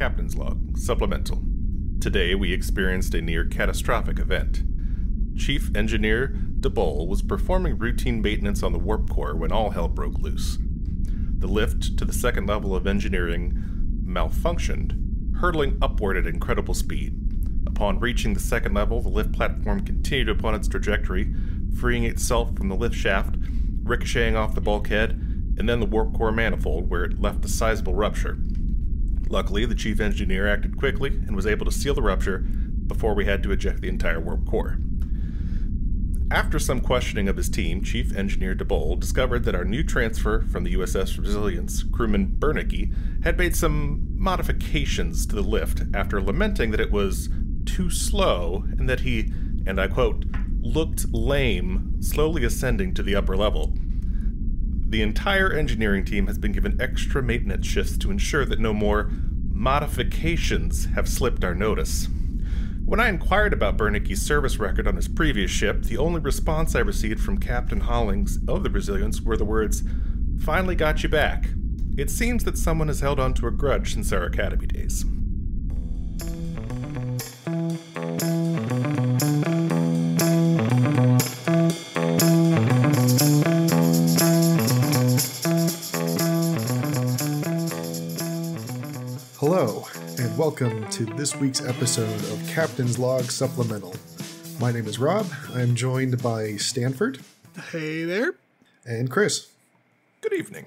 Captain's Log, Supplemental. Today we experienced a near catastrophic event. Chief Engineer DeBoll was performing routine maintenance on the warp core when all hell broke loose. The lift to the second level of engineering malfunctioned, hurtling upward at incredible speed. Upon reaching the second level, the lift platform continued upon its trajectory, freeing itself from the lift shaft, ricocheting off the bulkhead, and then the warp core manifold, where it left a sizable rupture. Luckily, the chief engineer acted quickly and was able to seal the rupture before we had to eject the entire warp core. After some questioning of his team, Chief Engineer DeBoll discovered that our new transfer from the USS Resilience, crewman Bernicki, had made some modifications to the lift after lamenting that it was too slow and that he, and I quote, looked lame slowly ascending to the upper level. The entire engineering team has been given extra maintenance shifts to ensure that no more modifications have slipped our notice. When I inquired about Bernicki's service record on his previous ship, the only response I received from Captain Hollings of the Resilience were the words, Finally got you back. It seems that someone has held on to a grudge since our academy days. Welcome to this week's episode of Captain's Log Supplemental. My name is Rob. I'm joined by Stanford Hey there. and Chris. Good evening.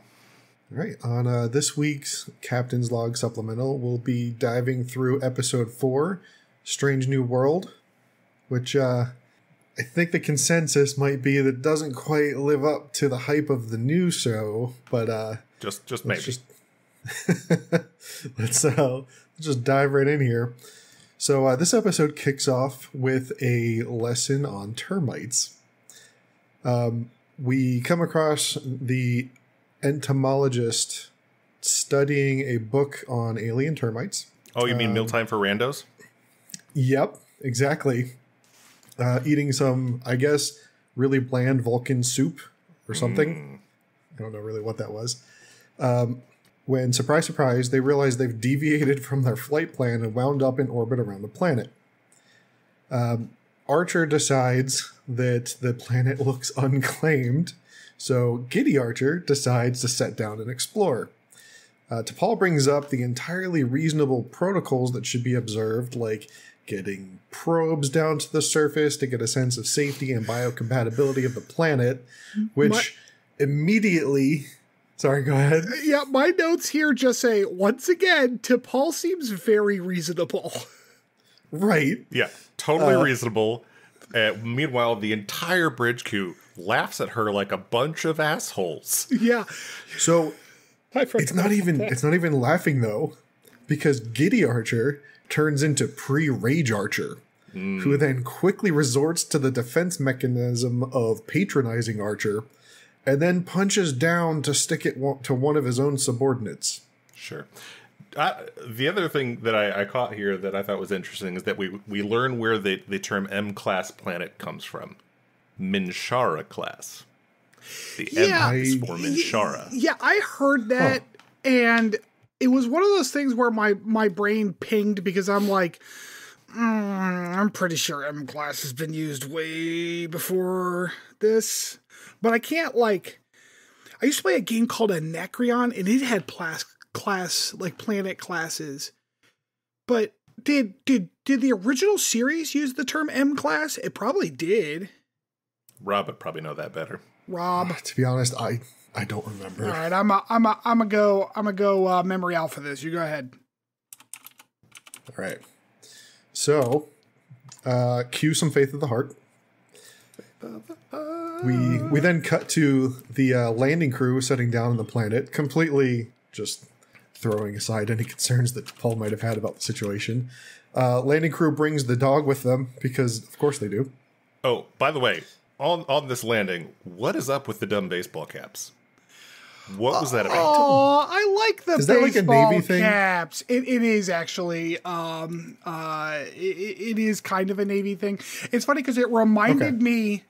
All right, on uh, this week's Captain's Log Supplemental, we'll be diving through episode four, Strange New World, which uh, I think the consensus might be that it doesn't quite live up to the hype of the new show, but uh, Just, just maybe. let's just let's uh, let's just dive right in here. So uh, this episode kicks off with a lesson on termites. Um, we come across the entomologist studying a book on alien termites. oh, you mean mealtime for randos? Yep, exactly. Uh, eating some, I guess, really bland Vulcan soup or something. I don't know really what that was. Um, when, surprise, surprise, they realize they've deviated from their flight plan and wound up in orbit around the planet. Um, Archer decides that the planet looks unclaimed, so Giddy Archer decides to set down and explore. Uh, T'Pol brings up the entirely reasonable protocols that should be observed, like getting probes down to the surface to get a sense of safety and biocompatibility of the planet, which immediately. Sorry, go ahead. Uh, yeah, my notes here just say once again, T'Pol seems very reasonable. Right. Yeah, totally uh, reasonable. Uh, meanwhile, the entire bridge crew laughs at her like a bunch of assholes. yeah, So it's not even it's not even laughing though, because Giddy Archer turns into pre-Rage Archer, who hmm. then quickly resorts to the defense mechanism of patronizing Archer, and then punches down to stick it to one of his own subordinates. Sure. I, the other thing that I, I caught here that I thought was interesting is that we we learn where the, the term M class planet comes from. Minshara class. The Yeah. M is for Minshara. yeah. I heard that, and it was one of those things where my my brain pinged because I'm like, "Mm, I'm pretty sure M class has been used way before this, but I can't like. I used to play a game called Anacreon, and it had class class like planet classes, but did did did the original series use the term M class? It probably did. Rob would probably know that better. Rob. To be honest, I I don't remember. All right, I'm a, I'm a, I'm a go I'm a go uh, memory alpha this. You go ahead. All right. So, uh, cue some faith of the heart. We we then cut to the uh, landing crew setting down on the planet, completely just throwing aside any concerns that T'Pol might have had about the situation. Uh, landing crew brings the dog with them because, of course, they do. Oh, by the way, on on this landing, what is up with the dumb baseball caps? What was that about? Oh, I like the Is that like a baseball Navy thing? caps. It, it is actually. Um, uh, it, it is kind of a navy thing. It's funny because it reminded Okay. me,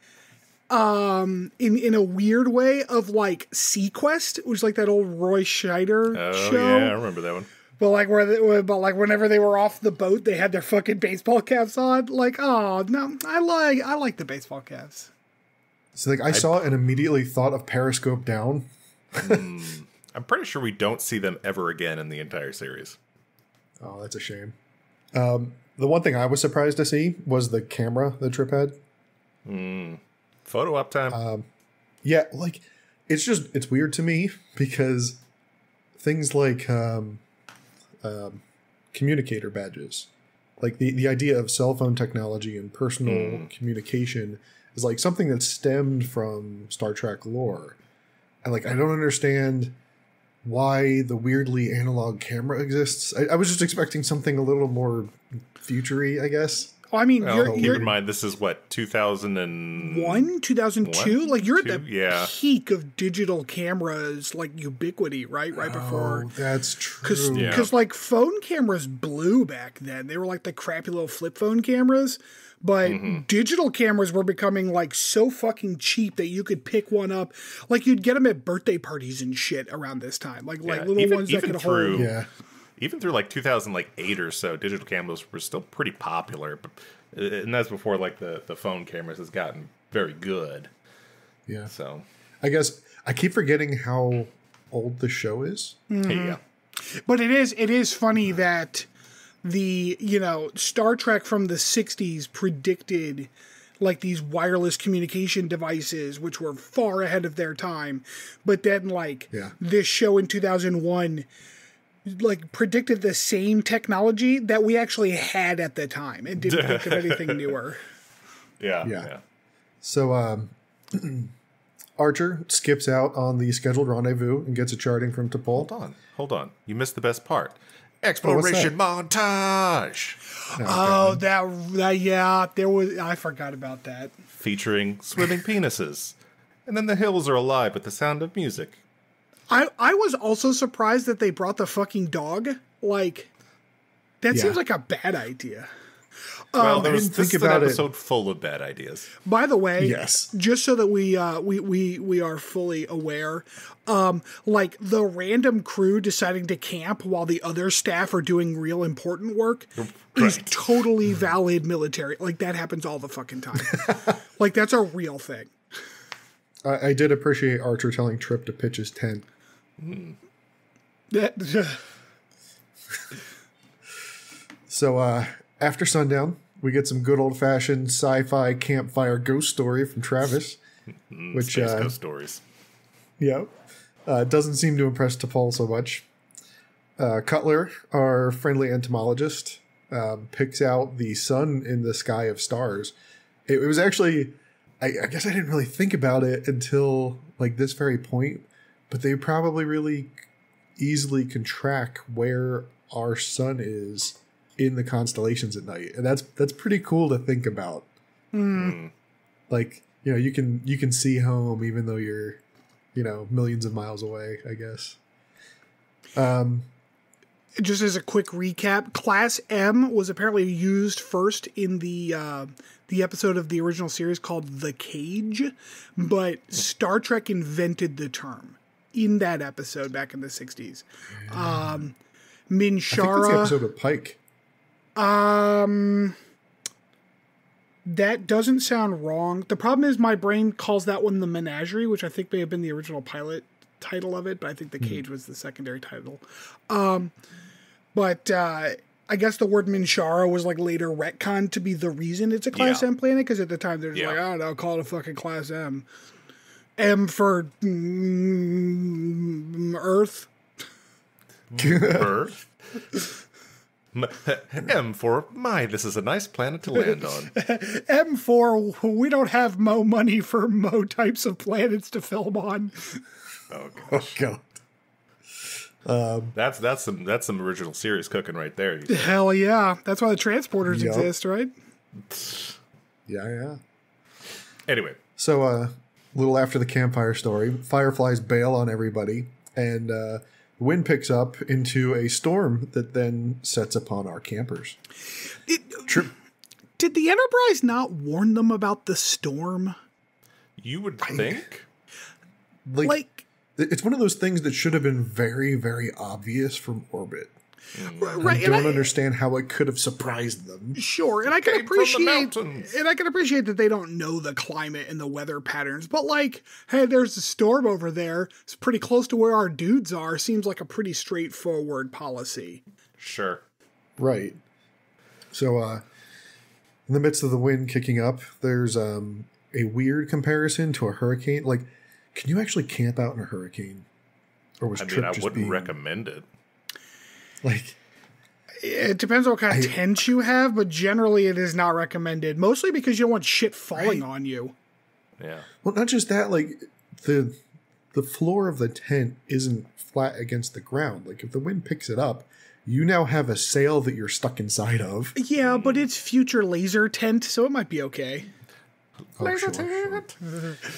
um, in in a weird way of like seaQuest, which is like that old Roy Scheider Oh show. yeah, I remember that one. But like where, they, but like whenever they were off the boat, they had their fucking baseball caps on. Like, oh no, I like I like the baseball caps. So like I, saw it and immediately thought of Periscope down. I'm pretty sure we don't see them ever again in the entire series. Oh, that's a shame. Um, the one thing I was surprised to see was the camera the Trip had. Photo uptime. Uh, Yeah, like it's just it's weird to me because things like um, um, communicator badges, like the the idea of cell phone technology and personal communication, is like something that stemmed from Star Trek lore, and like I don't understand why the weirdly analog camera exists. I, I was just expecting something a little more futury, I guess. Well, I mean, well, you're, keep you're in mind this is what 2000 and one 2002 One? like you're at the Yeah. peak of digital cameras like ubiquity right right before Oh, that's true because. Yeah. like phone cameras blew back then they were like the crappy little flip phone cameras but Mm-hmm. digital cameras were becoming like so fucking cheap that you could pick one up like you'd get them at birthday parties and shit around this time like like little even- ones that even could through- hold Yeah. Even through like 2008 or so, digital cameras were still pretty popular, but, uh, and that's before like the the phone cameras has gotten very good. Yeah. So I guess I keep forgetting how old the show is. Mm-hmm. yeah, But it is it is funny that the you know Star Trek from the '60s predicted like these wireless communication devices, which were far ahead of their time. But then like Yeah. this show in 2001 like predicted the same technology that we actually had at the time and didn't think of anything newer. yeah, Yeah. yeah. So um, Archer skips out on the scheduled rendezvous and gets a charting from T'Pol. Hold on, hold on. You missed the best part. Oh, what's that? Exploration montage Oh, that, that yeah, there was I forgot about that. featuring swimming penises, and then the hills are alive with the sound of music. I I was also surprised that they brought the fucking dog. Like that Yeah. seems like a bad idea. well, there I didn't this think is an about it. episode full of bad ideas. By the way, Yes. just so that we uh we we we are fully aware, um like the random crew deciding to camp while the other staff are doing real important work is totally valid military. Like that happens all the fucking time. like that's a real thing. I, I did appreciate Archer telling Trip to pitch his tent. That, So uh, after sundown, we get some good old fashioned sci fi campfire ghost story from Travis, which Space uh, Ghost stories. Yeah. Uh, doesn't seem to impress T'Pol so much. Uh, Cutler, our friendly entomologist, um, picks out the sun in the sky of stars. It, it was actually, I, I guess I didn't really think about it until like this very point, but they probably really easily can track where our sun is in the constellations at night, and that's that's pretty cool to think about. Like you know, you can you can see home even though you're you know millions of miles away. I guess. Um, just as a quick recap, Class M was apparently used first in the uh, the episode of the original series called The Cage, but Star Trek invented the term in that episode back in the '60s. Um, I think that's the Minshara, episode of Pike. um, that doesn't sound wrong. The problem is my brain calls that one the Menagerie, which I think may have been the original pilot title of it, but I think the Cage was the secondary title. Um, but uh, I guess the word Minshara was like later retconned to be the reason it's a Class Yeah. M planet because at the time they're just Yeah. like, I don't know, call it a fucking Class M. M for mm, Earth. Earth. M- M for my. This is a nice planet to land on. M for we don't have mo money for mo types of planets to film on. Oh Oh gosh, god. that's that's some that's some original series cooking right there. You- Hell yeah, that's why the transporters Yup. exist, right? Yeah, yeah. Anyway, So, uh, a little after the campfire story, fireflies bail on everybody, and uh, wind picks up into a storm that then sets upon our campers. Trip. Did the Enterprise not warn them about the storm? you would think Like, Like, it's one of those things that should have been very, very obvious from orbit. right, I don't I- understand how it could have surprised them. Sure, and I can Came from the appreciate and I can appreciate that they don't know the climate and the weather patterns. But like, hey, there's a storm over there. It's pretty close to where our dudes are. Seems like a pretty straightforward policy. Sure. Right. So, uh, in the midst of the wind kicking up, there's um, a weird comparison to a hurricane. Like, can you actually camp out in a hurricane? Or was I mean, Trip I just wouldn't being recommend it. like? It depends on what kind of tent you have, but generally it is not recommended. Mostly because you don't want shit falling Right. on you. Yeah. Well, not just that. Like the the floor of the tent isn't flat against the ground. Like if the wind picks it up, you now have a sail that you're stuck inside of. Yeah, but it's future laser tent, so it might be okay. Oh, sure, sure.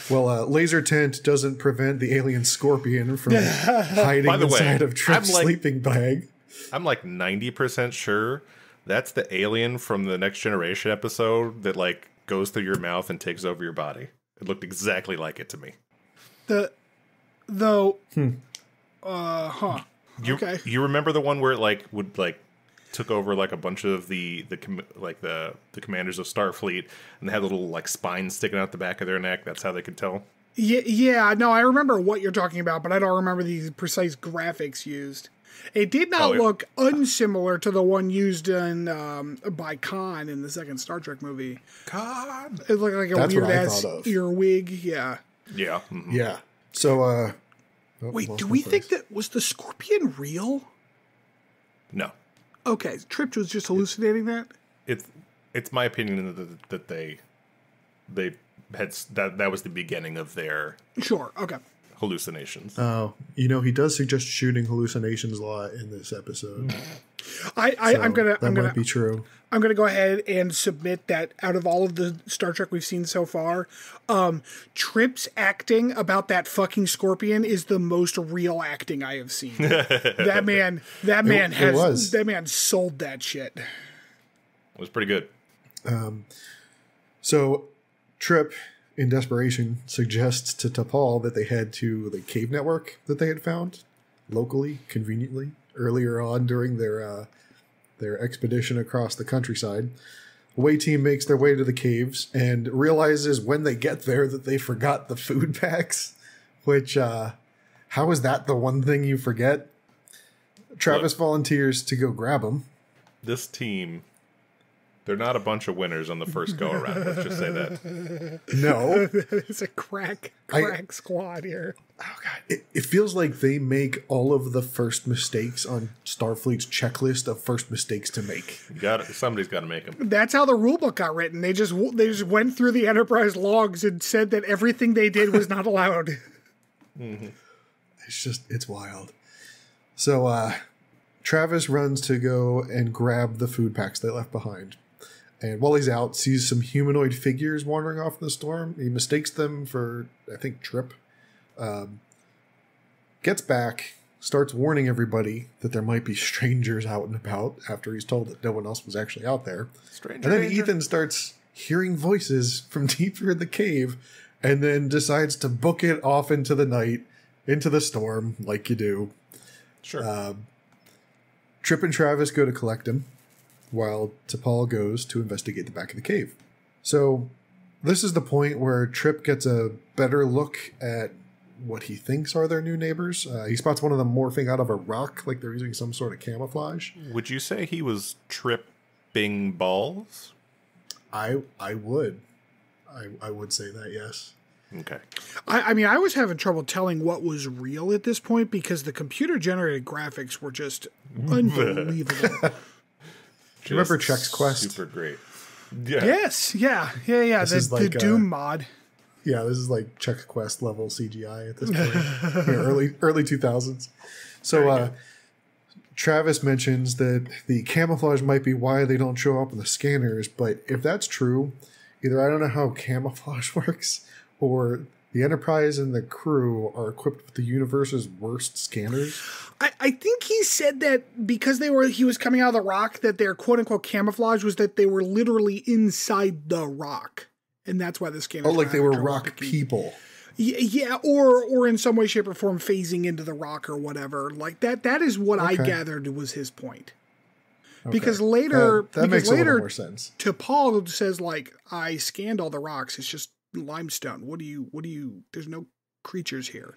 Well, uh, laser tent doesn't prevent the alien scorpion from hiding By the way, inside of Trip's like- sleeping bag. I'm like 90% sure that's the alien from the Next Generation episode that like goes through your mouth and takes over your body. It looked exactly like it to me. The though uh huh. You Okay. you remember the one where it like would like took over like a bunch of the the com- like the the commanders of Starfleet and they had little like spines sticking out the back of their neck. That's how they could tell. Yeah, yeah, no, I remember what you're talking about, but I don't remember the precise graphics used. It did not Oh, yeah. look unsimilar to the one used in um, by Khan in the second Star Trek movie. Khan. It looked like a That's weird ass thought of. earwig. Yeah. Yeah. mhm. Yeah. So, uh, oh, Wait, do we place. think that was the scorpion real? No. Okay, Trip was just hallucinating that. It's it's my opinion that, that they they had that that was the beginning of their Sure. Okay. Hallucinations. Oh, you know, he does suggest shooting hallucinations a lot in this episode. I, I I'm So gonna that I'm might gonna be true. I'm going to go ahead and submit that out of all of the Star Trek we've seen so far, um, Trip's acting about that fucking scorpion is the most real acting I have seen. that man, that man it has, was. that man sold that shit. it was pretty good. Um, So, Trip, in desperation, suggests to T'Pol that they head to the cave network that they had found locally, conveniently, earlier on during their uh, their expedition across the countryside. Way team makes their way to the caves and realizes when they get there that they forgot the food packs. Which, uh, how is that the one thing you forget? Travis volunteers to go grab them. This team, they're not a bunch of winners on the first go around. Let's just say that. No, it's a crack, I- crack squad here. Oh god, it, it feels like they make all of the first mistakes on Starfleet's checklist of first mistakes to make. You got somebody's got to make them. That's how the rulebook got written. They just they just went through the Enterprise logs and said that everything they did was not allowed. It's just it's wild. So uh Travis runs to go and grab the food packs they left behind. And while he's out, sees some humanoid figures wandering off in the storm. He mistakes them for I think Trip. Um, gets back, starts warning everybody that there might be strangers out and about after he's told that no one else was actually out there. Stranger And then danger. Ethan starts hearing voices from deeper in the cave and then decides to book it off into the night, into the storm, like you do. Sure. Trip and Travis go to collect him, while T'Pol goes to investigate the back of the cave. So, this is the point where Trip gets a better look at what he thinks are their new neighbors. Uh, he spots one of them morphing out of a rock, like they're using some sort of camouflage. Would you say he was tripping balls? I I would, I I would say that yes. Okay. I, I mean, I was having trouble telling what was real at this point because the computer generated graphics were just unbelievable. Do you remember Just Chex Quest? Super great. Yeah. yes, yeah, yeah, yeah. This The, is the like, uh, Doom mod. Yeah, this is like Chex Quest level CGI at this point. Yeah, early early two thousands. So uh, Travis mentions that the camouflage might be why they don't show up in the scanners, but if that's true, either I don't know how camouflage works, or the Enterprise and the crew are equipped with the universe's worst scanners. I, I think he said that because they were he was coming out of the rock that their quote unquote camouflage was that they were literally inside the rock, and that's why the scanners. Oh, like they were rock people. Yeah, or or in some way, shape, or form, phasing into the rock or whatever. Like that. That is what I gathered was his point. Because later, that, that because makes a later, little more sense. T'Pol says like, "I scanned all the rocks. It's just limestone. What do you? What do you? There's no creatures here."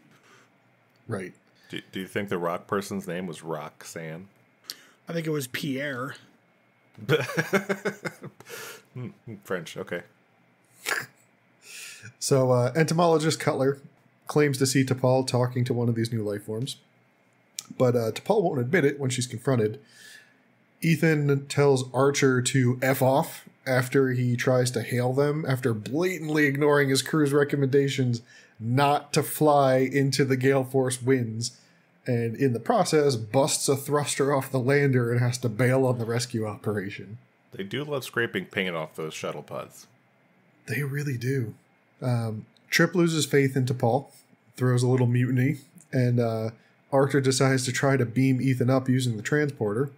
Right. Do, do you think the rock person's name was Roxanne? I think it was Pierre. Hmm, French, okay. So, uh, entomologist Cutler claims to see T'Pol talking to one of these new life forms, but uh, T'Pol won't admit it when she's confronted. Ethan tells Archer to F off after he tries to hail them after blatantly ignoring his crew's recommendations not to fly into the gale force winds, and in the process, busts a thruster off the lander and has to bail on the rescue operation. They do love scraping paint off those shuttle pods. They really do. Um, Trip loses faith in T'Pol, throws a little mutiny, and uh, Archer decides to try to beam Ethan up using the transporter.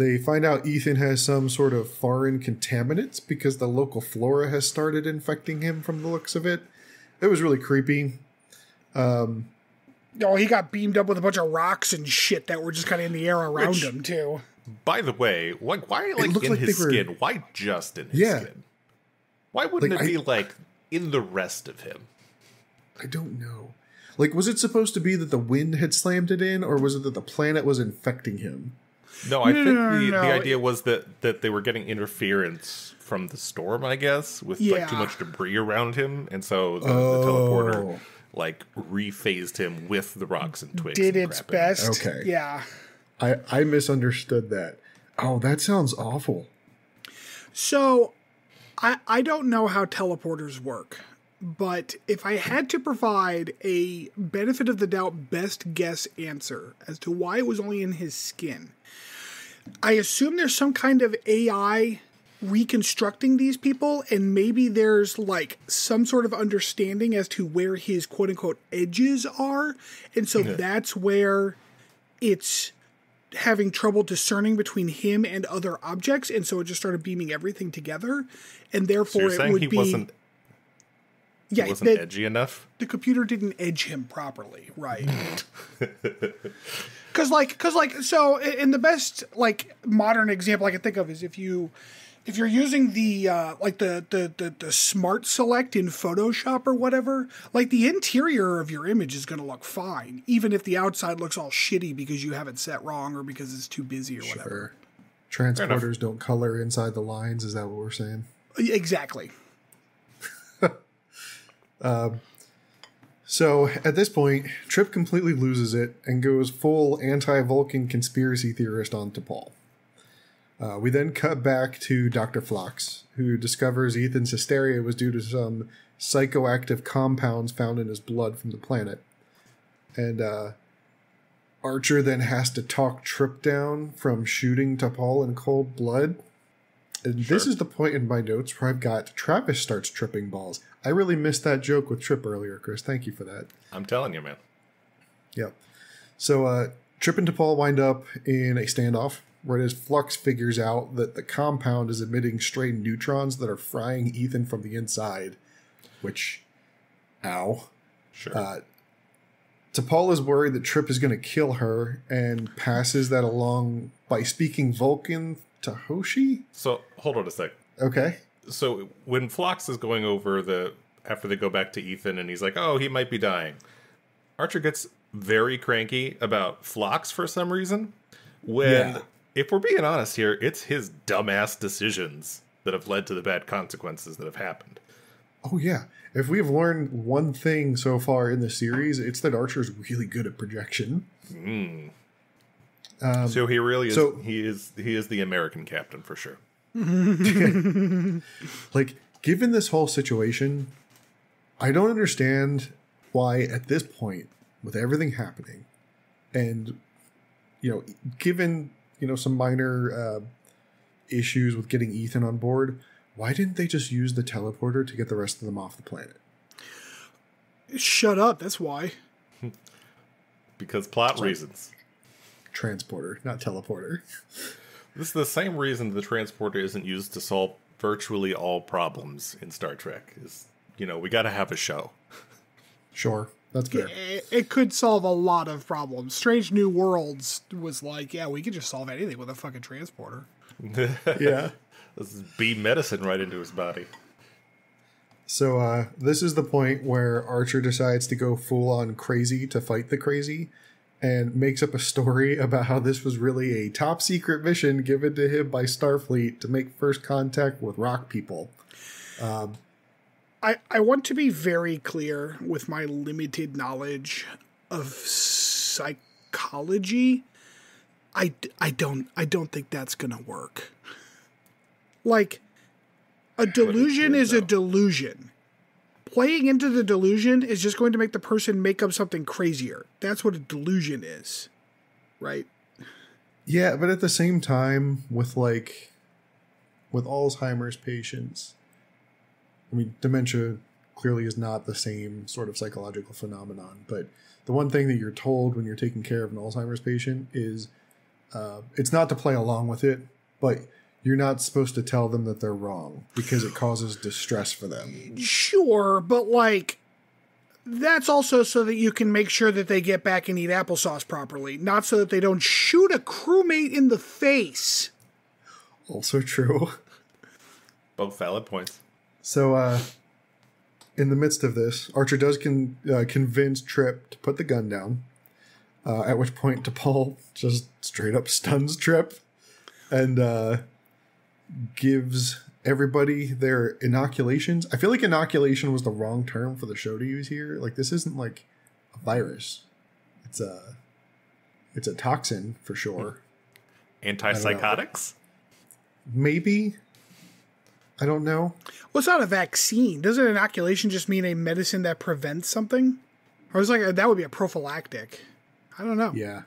They find out Ethan has some sort of foreign contaminants because the local flora has started infecting him from the looks of it. It was really creepy. Um, oh, he got beamed up with a bunch of rocks and shit that were just kind of in the air around Which- him too. By the way, why, why like in like they his were- skin? Why just in his Yeah. skin? Why wouldn't Like, it I- be like in the rest of him? I don't know. Like, was it supposed to be that the wind had slammed it in, or was it that the planet was infecting him? No, I No, think no, no, the, no. the idea was that that they were getting interference from the storm, I guess, with like too much debris around him, and so the, Oh. the teleporter oh. like rephased him with the rocks and twigs. Did and its crap in best. Okay. Yeah. I, I misunderstood that. Oh, that sounds awful. So I I don't know how teleporters work, but if I had to provide a benefit of the doubt best guess answer as to why it was only in his skin, I assume there's some kind of AI reconstructing these people and maybe there's like some sort of understanding as to where his quote unquote edges are. And so that's where it's having trouble discerning between him and other objects, and so it just started beaming everything together, and So therefore you're it would he be wasn't yeah he wasn't the, edgy enough? the computer didn't edge him properly, right? Because like, because like, so in the best like modern example I can think of is if you if you're using the uh, like the, the the the smart select in Photoshop or whatever, like the interior of your image is going to look fine, even if the outside looks all shitty because you have it set wrong or because it's too busy or whatever. Or transporters don't color inside the lines. Is that what we're saying? Exactly. So at this point, Trip completely loses it and goes full anti-Vulcan conspiracy theorist on T'Pol. Uh, we then cut back to Dr. Phlox, who discovers Ethan's hysteria was due to some psychoactive compounds found in his blood from the planet. And uh, Archer then has to talk Trip down from shooting T'Pol in cold blood. And this is the point in my notes where I've got Travis starts tripping balls. I really missed that joke with Trip earlier, Chris. Thank you for that. I'm telling you, man. Yep. So uh, Trip and T'Pol wind up in a standoff where it is Phlox figures out that the compound is emitting stray neutrons that are frying Ethan from the inside, which, ow. Sure. Uh, T'Pol is worried that Trip is going to kill her and passes that along by speaking Vulcan to Hoshi. so hold on a sec. Okay. So when Phlox is going over the after they go back to Ethan and he's like, "Oh, he might be dying," Archer gets very cranky about Phlox for some reason. When, Yeah. if we're being honest here, it's his dumbass decisions that have led to the bad consequences that have happened. Oh, yeah. If we have learned one thing so far in the series, it's that Archer's really good at projection. Hmm. Um, so he really is. so- he is. He is the American captain for sure. like given this whole situation i don't understand why at this point with everything happening and you know given you know some minor uh, issues with getting ethan on board why didn't they just use the teleporter to get the rest of them off the planet Shut up. That's why. Because plot reasons. transporter not teleporter This is the same reason the transporter isn't used to solve virtually all problems in Star Trek. Is you know we got to have a show. Sure, that's fair. It, it could solve a lot of problems. Strange New Worlds was like, yeah, we could just solve anything with a fucking transporter. yeah. This is beam medicine right into his body. So uh, this is the point where Archer decides to go full on crazy to fight the crazy, and makes up a story about how this was really a top secret mission given to him by Starfleet to make first contact with rock people. Um, I, I want to be very clear with my limited knowledge of psychology. I, I don't I don't think that's gonna work. Like a delusion is a delusion. Playing into the delusion is just going to make the person make up something crazier. That's what a delusion is. Right? Yeah, but at the same time, with like with Alzheimer's patients, I mean, dementia clearly is not the same sort of psychological phenomenon. But the one thing that you're told when you're taking care of an Alzheimer's patient is uh, it's not to play along with it, but you're not supposed to tell them that they're wrong because it causes distress for them. Sure, but like that's also so that you can make sure that they get back and eat applesauce properly, not so that they don't shoot a crewmate in the face. Also true. Both valid points. So, uh, in the midst of this, Archer does con- uh, convince Trip to put the gun down. Uh, at which point, T'Pol just straight up stuns Trip and uh, gives everybody their inoculations. I feel like inoculation was the wrong term for the show to use here. Like this isn't like a virus; it's a it's a toxin for sure. Antipsychotics? Maybe I don't know. Well, it's not a vaccine. Doesn't inoculation just mean a medicine that prevents something? I was like that would be a prophylactic. I don't know. Yeah.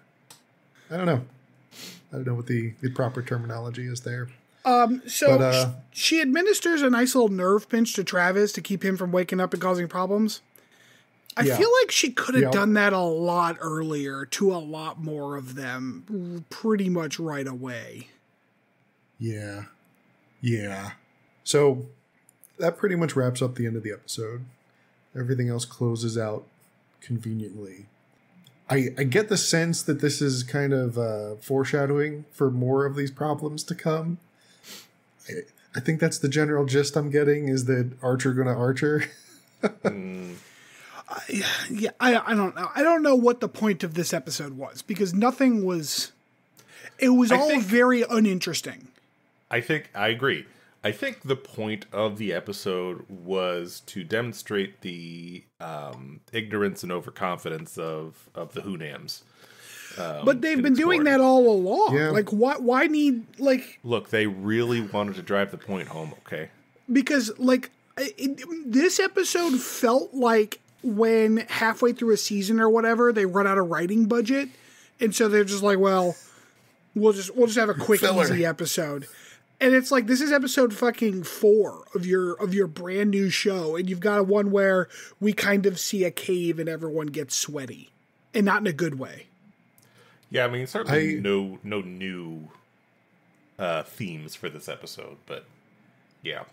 I don't know. I don't know what the, the proper terminology is there. So But, uh, sh- she administers a nice little nerve pinch to Travis to keep him from waking up and causing problems. I Yeah. feel like she could have Yeah. done that a lot earlier to a lot more of them pretty much right away. Yeah. Yeah. So that pretty much wraps up the end of the episode. Everything else closes out conveniently. I, I get the sense that this is kind of uh, foreshadowing for more of these problems to come. I, I think that's the general gist I'm getting is that Archer gonna Archer. Yeah, I, I don't know. I don't know what the point of this episode was because nothing was. It was I all think- very uninteresting. I think I agree. I think the point of the episode was to demonstrate the um, ignorance and overconfidence of of the Hunams. Um, But they've been doing story. that all along. Yeah. Like, why? Why need like Look, they really wanted to drive the point home. Okay, because like it, this episode felt like when halfway through a season or whatever they run out of writing budget, and so they're just like, well, we'll just we'll just have a quick Filler. easy episode. And it's like this is episode fucking four of your of your brand new show, and you've got a one where we kind of see a cave and everyone gets sweaty, and not in a good way. Yeah, I mean certainly I- no no new uh, themes for this episode, but yeah,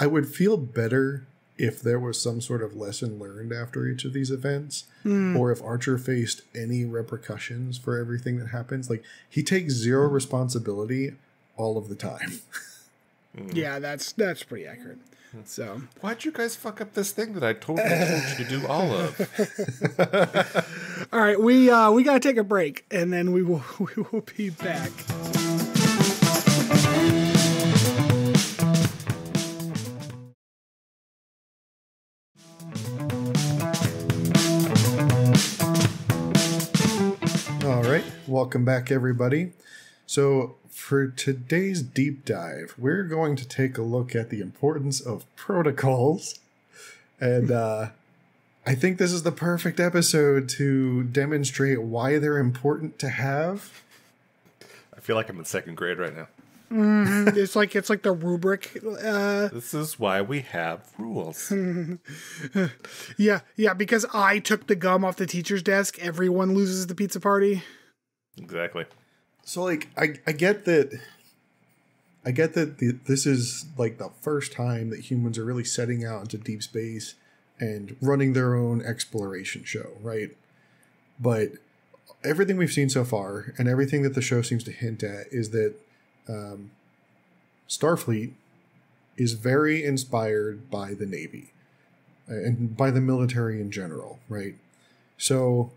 I would feel better if there was some sort of lesson learned after each of these events, hmm. or if Archer faced any repercussions for everything that happens. Like he takes zero hmm. responsibility all of the time. Mm. Yeah, that's that's pretty accurate. So why'd you guys fuck up this thing that I totally told you to do all of? All right, we uh, we gotta take a break, and then we will we will be back. All right, welcome back, everybody. So, for today's deep dive, we're going to take a look at the importance of protocols. And uh, I think this is the perfect episode to demonstrate why they're important to have. I feel like I'm in second grade right now. It's like it's like the rubric. Uh, This is why we have rules. yeah, yeah. Because I took the gum off the teacher's desk, everyone loses the pizza party. exactly. So, like, I, I get that. I get that the, this is like the first time that humans are really setting out into deep space and running their own exploration show, right? But everything we've seen so far and everything that the show seems to hint at is that um, Starfleet is very inspired by the Navy uh, and by the military in general, right? So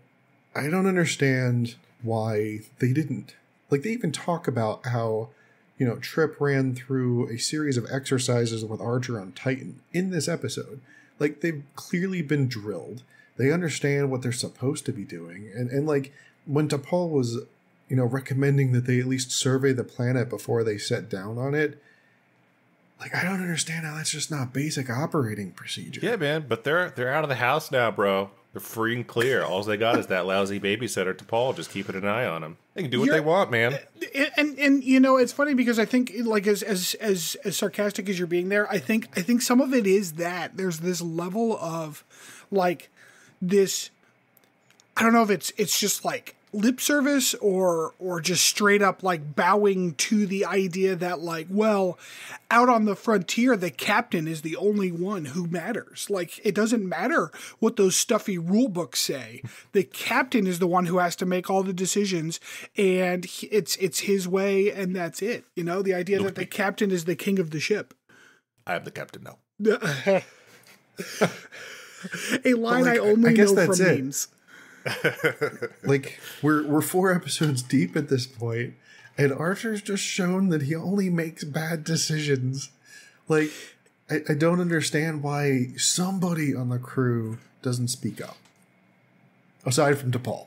I don't understand why they didn't. Like, they even talk about how, you know, Trip ran through a series of exercises with Archer on Titan in this episode. Like, they've clearly been drilled. They understand what they're supposed to be doing. And, and like, when T'Pol was, you know, recommending that they at least survey the planet before they set down on it, like I don't understand how that's just not basic operating procedure. Yeah, man, but they're they're out of the house now, bro. They're free and clear. All they got is that lousy babysitter T'Pol, just keeping an eye on them. They can do what You're- they want, man. and, and and you know it's funny because I think like as as as as sarcastic as you're being there, I think I think some of it is that there's this level of like this. I don't know if it's it's just like lip service or or just straight up like bowing to the idea that like well out on the frontier the captain is the only one who matters. Like it doesn't matter what those stuffy rule books say. The captain is the one who has to make all the decisions and he- it's it's his way and that's it. You know the idea that the captain is the king of the ship. I am the captain now. a line oh like, i only I guess know that's from it. memes Like we're we're four episodes deep at this point, and Archer's just shown that he only makes bad decisions. Like I, I don't understand why somebody on the crew doesn't speak up. Aside from T'Pol.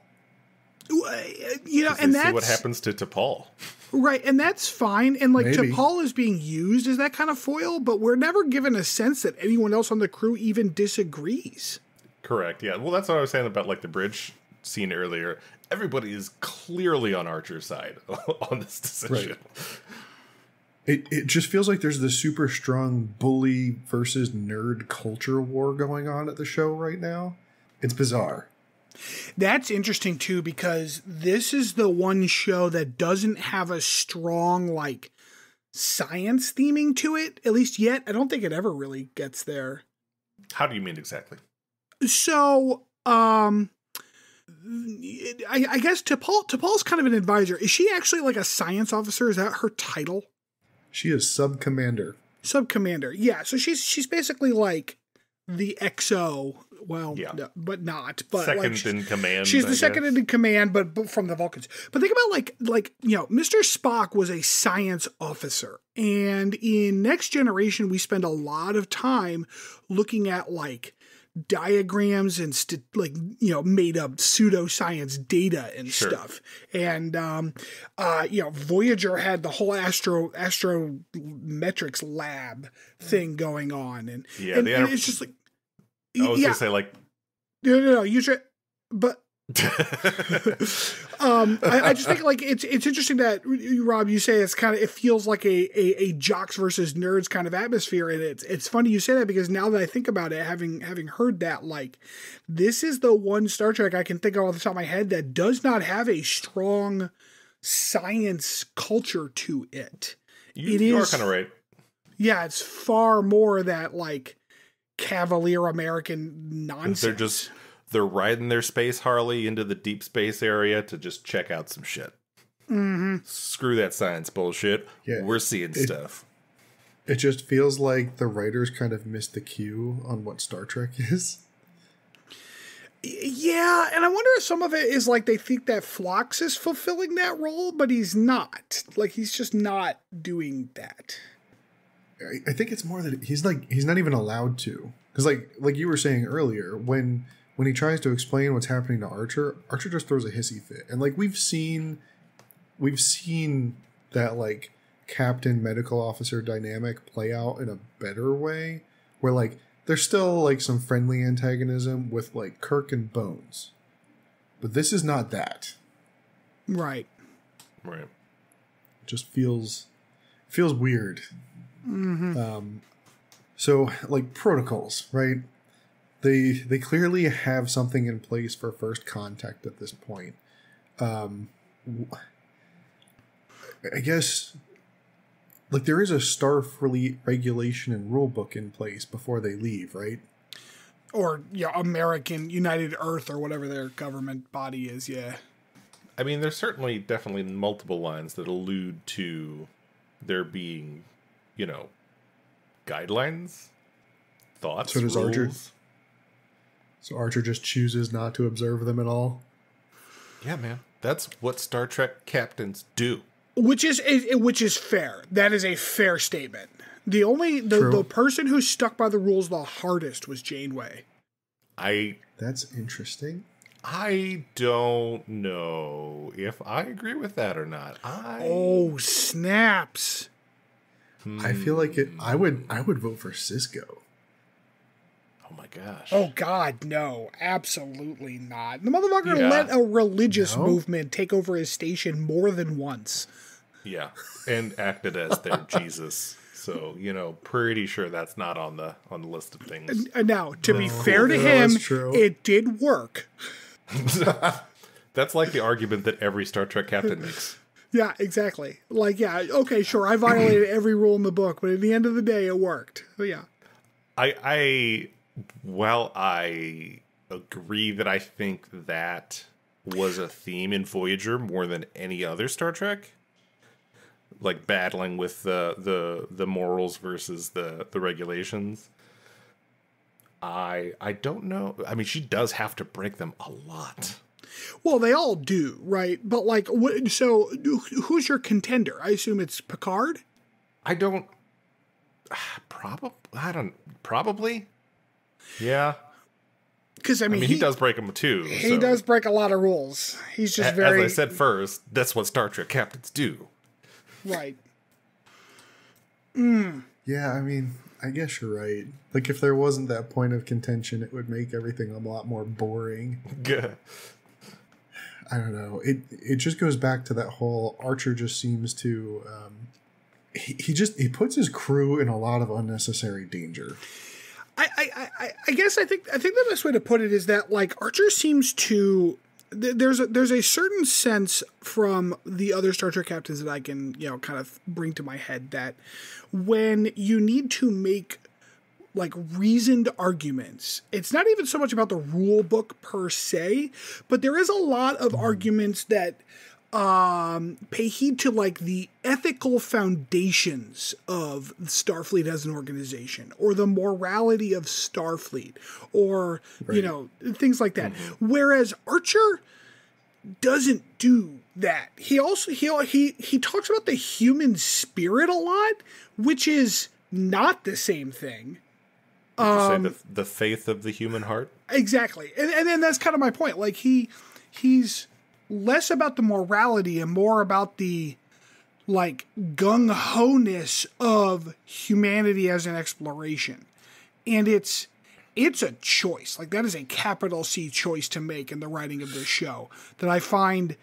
you know and see that's what happens to T'Pol. Right, and that's fine. And like Maybe. T'Pol is being used as that kind of foil, but we're never given a sense that anyone else on the crew even disagrees. Correct. Yeah. Well, that's what I was saying about like the bridge scene earlier. Everybody is clearly on Archer's side on this decision. It it just feels like there's this super strong bully versus nerd culture war going on at the show right now. It's bizarre. That's interesting too because this is the one show that doesn't have a strong like science theming to it at least yet. I don't think it ever really gets there. How do you mean exactly? So, um I, I guess T'Pol T'Pol's kind of an advisor. Is she actually like a science officer? Is that her title? She is sub commander. Sub commander. Yeah, so she's she's basically like the XO. Well, Yeah. no, but not. But Second like she's, in command. she's the I second guess. in command, but, but from the Vulcans. But think about like like you know, Mr. Spock was a science officer, and in Next Generation, we spend a lot of time looking at like diagrams and st- like you know made up pseudoscience data and Sure. stuff and um uh you know voyager had the whole astro astrometrics lab thing going on and, Yeah, and, enter- it's just like I was yeah gonna say like. no no no you should but um, I, I just think like it's it's interesting that Rob, you say it's kind of it feels like a, a a jocks versus nerds kind of atmosphere, and it's it's funny you say that because now that I think about it, having having heard that, like this is the one Star Trek I can think of off the top of my head that does not have a strong science culture to it. you, It you are kind of right. Yeah, it's far more that like cavalier American nonsense. They're just they're riding their space Harley into the deep space area to just check out some shit. hmm Screw that science bullshit. Yeah, We're seeing it- stuff. It just feels like the writers kind of missed the cue on what Star Trek is. Yeah, and I wonder if some of it is like they think that Phlox is fulfilling that role, but he's not. Like he's just not doing that. I, I think it's more that he's like he's not even allowed to because like like you were saying earlier when when he tries to explain what's happening to Archer, Archer just throws a hissy fit, and like we've seen we've seen that like captain medical officer dynamic play out in a better way where like there's still like some friendly antagonism with like Kirk and Bones. But this is not that. Right. Right. It just feels feels weird. hmm Um, so like protocols, right? They they clearly have something in place for first contact at this point. Um, w- I guess like there is a Starfleet regulation and rule book in place before they leave, right? or yeah, American United Earth or whatever their government body is. Yeah. I mean, there's certainly definitely multiple lines that allude to there being, you know, guidelines, thoughts. So does Archer. Rules. So Archer just chooses not to observe them at all. Yeah, man. That's what Star Trek captains do. which is which is fair. That is a fair statement. The only the, True. the person who stuck by the rules the hardest was Janeway. I That's interesting. I don't know if I agree with that or not. I Oh snaps! I feel like it. I would. I would vote for Sisko. Oh my gosh. Oh God, no, absolutely not. The motherfucker Yeah. let a religious No? movement take over his station more than once. Yeah, and acted as their Jesus. So you know, pretty sure that's not on the on the list of things. And now, to be fair to no, him, it did work. That's like the argument that every Star Trek captain makes. Yeah, exactly. Like, yeah, okay, sure, I violated every rule in the book, but at the end of the day, it worked. So, yeah. I I well I agree that I think that was a theme in Voyager more than any other Star Trek. Like battling with the the the morals versus the the regulations. I I don't know. I mean, she does have to break them a lot. Well, they all do, right? But like, what, so who's your contender? I assume it's Picard. I don't. Probably. I don't. Probably. Yeah. Because I I mean, mean, he, does break them too. He so- does break a lot of rules. He's just A- very As I said first, that's what Star Trek captains do. right. Yeah, I mean, I guess you're right. Like, if there wasn't that point of contention, it would make everything a lot more boring. Good. I don't know. It it just goes back to that whole Archer just seems to um, he, he just he puts his crew in a lot of unnecessary danger. I, I, I, I guess I think I think the best way to put it is that like Archer seems to th- there's a, there's a certain sense from the other Star Trek captains that I can you know kind of bring to my head that when you need to make like reasoned arguments. It's not even so much about the rule book per se, but there is a lot of mm. arguments that um pay heed to like the ethical foundations of Starfleet as an organization or the morality of Starfleet or you know things like that. Whereas Archer doesn't do that. He also he he he talks about the human spirit a lot, which is not the same thing. Um, the, the faith of the human heart. Exactly. And and then that's kind of my point. Like he he's less about the morality and more about the like gung ho-ness of humanity as an exploration. And it's it's a choice. Like that is a capital C choice to make in the writing of this show that I find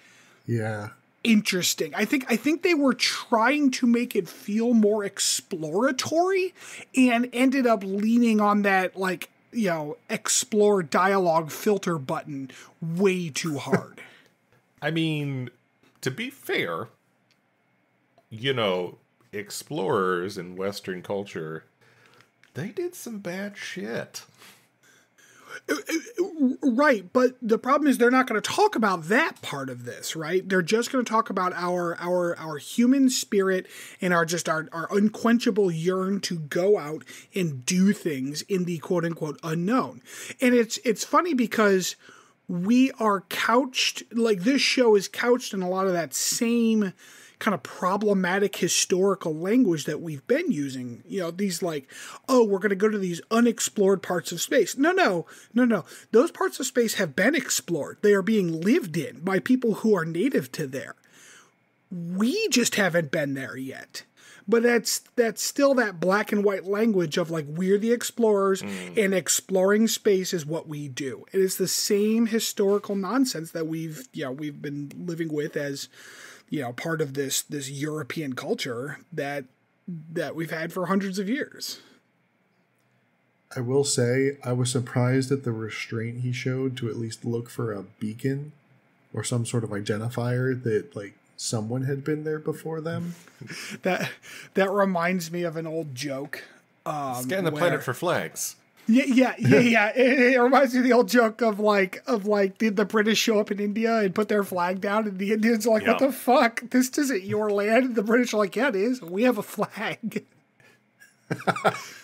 Yeah. interesting. I think I think they were trying to make it feel more exploratory and ended up leaning on that like, you know, explore dialogue filter button way too hard. I mean, to be fair, you know, explorers in Western culture, they did some bad shit. right, but the problem is they're not going to talk about that part of this, right? They're just going to talk about our our our human spirit and our just our our unquenchable yearn to go out and do things in the quote unquote unknown. And it's it's funny because we are couched like this show is couched in a lot of that same kind of problematic historical language that we've been using. You know, these like, oh, we're going to go to these unexplored parts of space. No, no, no, no. Those parts of space have been explored. They are being lived in by people who are native to there. We just haven't been there yet. But that's that's still that black and white language of like we're the explorers mm. and exploring space is what we do. It is the same historical nonsense that we've you know we've been living with as you know part of this this European culture that that we've had for hundreds of years. I will say I was surprised at the restraint he showed to at least look for a beacon or some sort of identifier that like someone had been there before them. That that reminds me of an old joke. Um, Scan the where- planet for flags. Yeah, yeah, yeah, yeah. It, it reminds me of the old joke of like of like did the British show up in India and put their flag down, and the Indians are like, "What the fuck? This isn't your land." And the British are like, "Yeah, it is. We have a flag."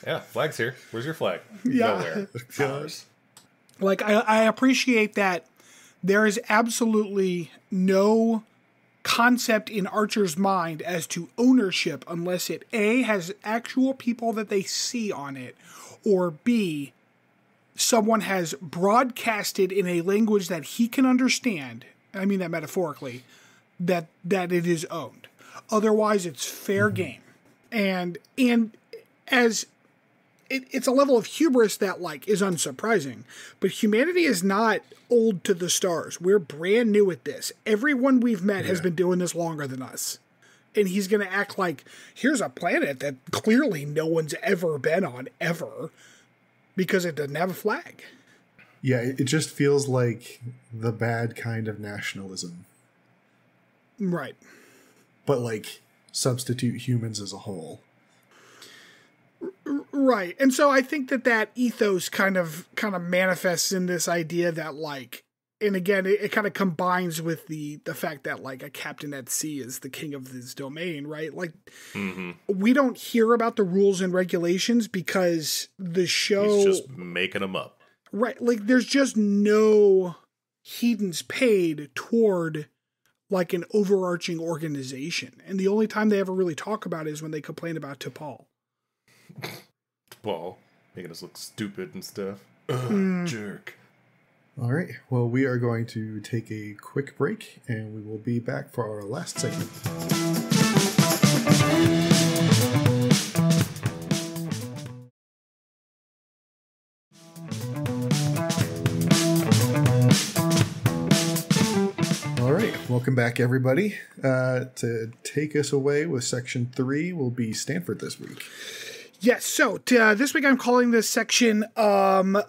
Yeah, flag's here. Where's your flag? Yeah. Nowhere. Like I, I appreciate that there is absolutely no concept in Archer's mind as to ownership unless it A has actual people that they see on it, or B someone has broadcasted in a language that he can understand. I mean that metaphorically, that that it is owned. Otherwise it's fair mm-hmm. game. And and as it, it's a level of hubris that like is unsurprising. But humanity is not old to the stars. We're brand new at this. Everyone we've met has been doing this longer than us. And he's going to act like here's a planet that clearly no one's ever been on ever because it doesn't have a flag. Yeah, it just feels like the bad kind of nationalism, right. But like substitute humans as a whole. Right. And so i think that that ethos kind of kind of manifests in this idea that like and again it, it kind of combines with the the fact that like a captain at sea is the king of his domain right? Like mm-hmm. we don't hear about the rules and regulations because the show He's just making them up. right. Like there's just no heedens paid toward like an overarching organization. And the only time they ever really talk about it is when they complain about T'Pol. Ball, making us look stupid and stuff. Ugh, Hmm. Jerk. All right. Well, we are going to take a quick break and we will be back for our last segment. All right. Welcome back, everybody. Uh, to take us away with section three will be Stanford this week. Yes. So uh, this week I'm calling this section. Um. Uh.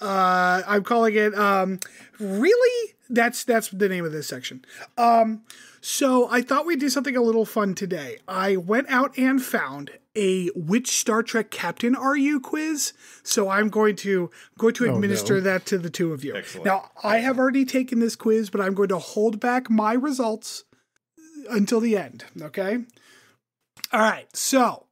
Uh. I'm calling it. Um. Really. That's that's the name of this section. Um. So I thought we'd do something a little fun today. I went out and found a which Star Trek captain are you quiz. So I'm going to going to administer no. that to the two of you. Excellent. Now I have already taken this quiz, but I'm going to hold back my results until the end. Okay. All right. So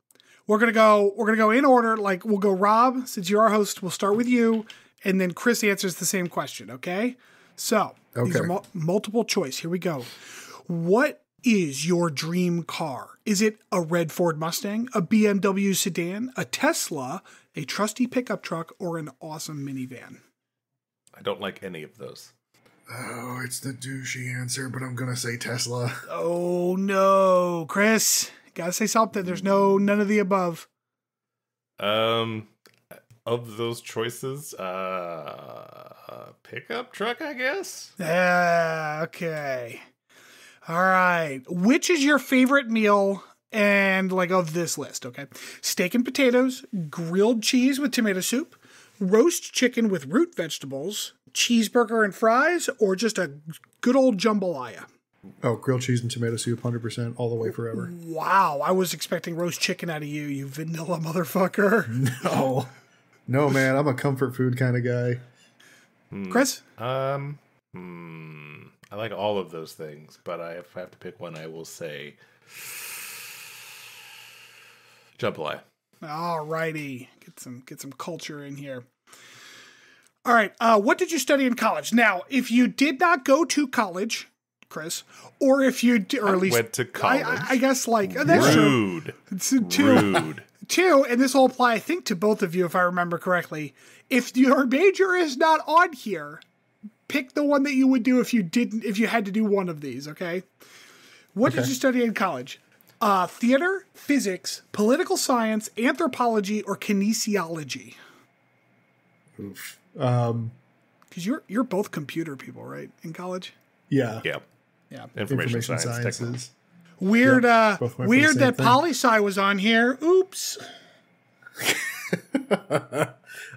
we're gonna go. We're gonna go in order. Like we'll go. Rob, since you're our host, we'll start with you, and then Chris answers the same question. Okay. So these are Okay. mul- multiple choice. Here we go. What is your dream car? Is it a red Ford Mustang, a BMW sedan, a Tesla, a trusty pickup truck, or an awesome minivan? I don't like any of those. Oh, it's the douchey answer, but I'm gonna say Tesla. Oh no, Chris, gotta say something. There's no none of the above. Um, of those choices, uh, pickup truck, I guess. Ah, okay. All right. Which is your favorite meal and like of this list? Okay. Steak and potatoes, grilled cheese with tomato soup, roast chicken with root vegetables, cheeseburger and fries, or just a good old jambalaya? Oh, grilled cheese and tomato soup, 100% all the way forever. Wow. I was expecting roast chicken out of you, you vanilla motherfucker. No. No, man, I'm a comfort food kind of guy. Chris? Um, hmm, I like all of those things, but I, if I have to pick one, I will say jambalaya. All righty. Get some get some culture in here. All right. Uh, what did you study in college? Now, if you did not go to college, Chris, or if you d- or at least went to college. I, I guess like uh, that's true. Rude. It's two, Rude. two, and this will apply, I think, to both of you, if I remember correctly. If your major is not on here, pick the one that you would do if you didn't, if you had to do one of these. Okay. What did you study in college? Uh, theater, physics, political science, anthropology, or kinesiology? Oof. Um, Because you're you're both computer people, right? In college. yeah. Yeah. Yeah. Information, Information science, technology. sciences. Weird. Yep, uh, both went for the weird that thing. poli sci was on here. Oops.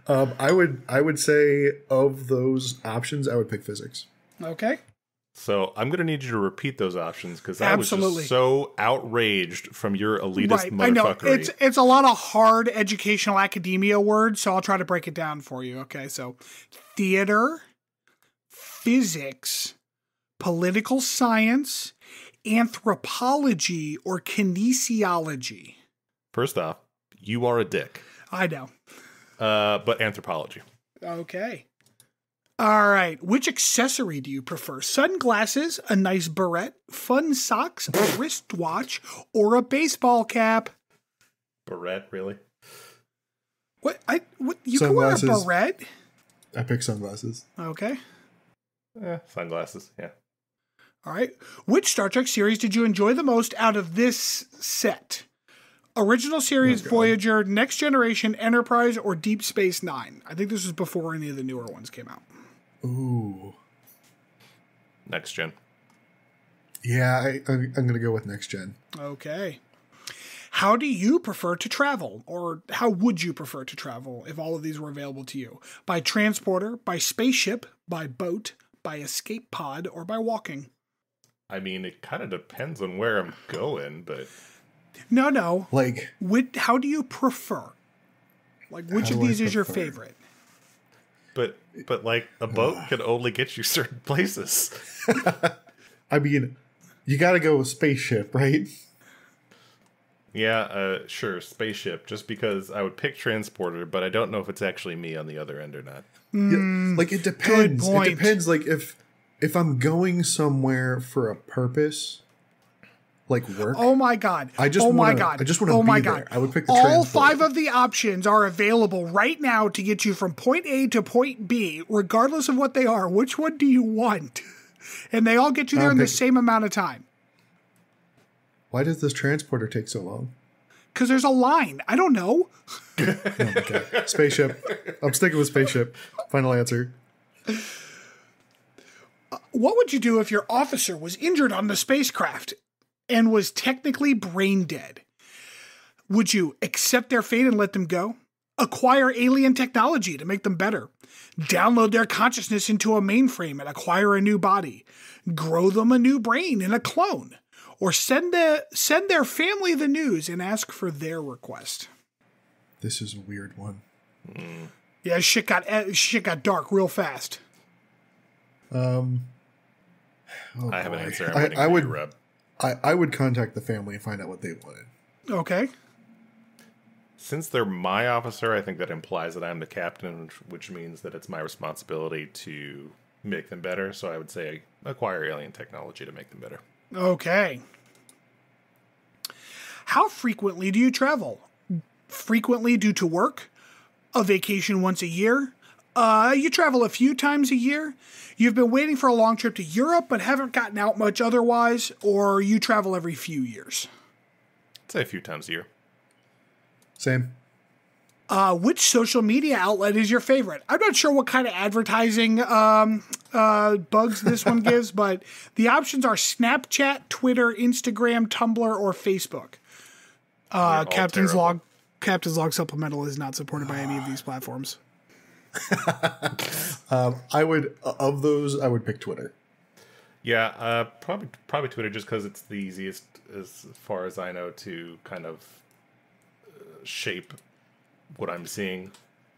Um, I would I would say of those options, I would pick physics. Okay. So I'm going to need you to repeat those options because I was just so outraged from your elitist Right, I know it's it's a lot of hard educational academia words, so I'll try to break it down for you. Okay, so theater, physics, political science, anthropology, or kinesiology. First off, you are a dick. I know. Uh, but anthropology. Okay. All right. Which accessory do you prefer? Sunglasses, a nice beret, fun socks, a wristwatch, or a baseball cap? Beret, really? What? I what? You can wear a beret. I pick sunglasses. Okay. Eh, sunglasses, yeah. All right. Which Star Trek series did you enjoy the most out of this set? Original series, God. Voyager, Next Generation, Enterprise, or Deep Space Nine? I think this was before any of the newer ones came out. Ooh. Next gen. Yeah, I, I, I'm gonna go with next gen. Okay. How do you prefer to travel? Or how would you prefer to travel if all of these were available to you? By transporter, by spaceship, by boat, by escape pod, or by walking? I mean, it kind of depends on where I'm going, but No, no. Like, Which, how do you prefer? Like, which of these is your favorite? but but like a boat can only get you certain places. I mean, you gotta go with spaceship, right? Yeah, uh, sure, spaceship. Just because I would pick transporter, but I don't know if it's actually me on the other end or not. Yeah, like it depends. It point. depends. Like if if I'm going somewhere for a purpose, like work. Oh my god! I just oh my wanna- god! I just wanna oh my be god! there. I would pick the All five of the options are available right now to get you from point A to point B, regardless of what they are. Which one do you want? And they all get you there I'll in the same amount of time. Why does this transporter take so long? Because there's a line. I don't know. Oh okay, spaceship. I'm sticking with spaceship. Final answer. What would you do if your officer was injured on the spacecraft and was technically brain dead? Would you accept their fate and let them go? Acquire alien technology to make them better? Download their consciousness into a mainframe and acquire a new body? Grow them a new brain in a clone? Or send, the, send their family the news and ask for their request? This is a weird one. Yeah, shit got eh, shit got dark real fast. Um, oh I have an answer. I'm I, I would. you, I, I would contact the family and find out what they wanted. Okay. Since they're my officer, I think that implies that I'm the captain, which, which means that it's my responsibility to make them better. So I would say acquire alien technology to make them better. Okay. How frequently do you travel? Frequently due to work? A vacation once a year? Uh, you travel a few times a year? You've been waiting for a long trip to Europe but haven't gotten out much otherwise? Or you travel every few years? I'd say a few times a year. Same. Uh, which social media outlet is your favorite? I'm not sure what kind of advertising um, uh, bugs this one gives, but the options are Snapchat, Twitter, Instagram, Tumblr, or Facebook. Uh, Captain's terrible. Log, Captain's Log Supplemental is not supported by any of these platforms. Um, I would of those. I would pick Twitter. Yeah, uh, probably probably Twitter, just because it's the easiest, as far as I know, to kind of uh, shape what I'm seeing.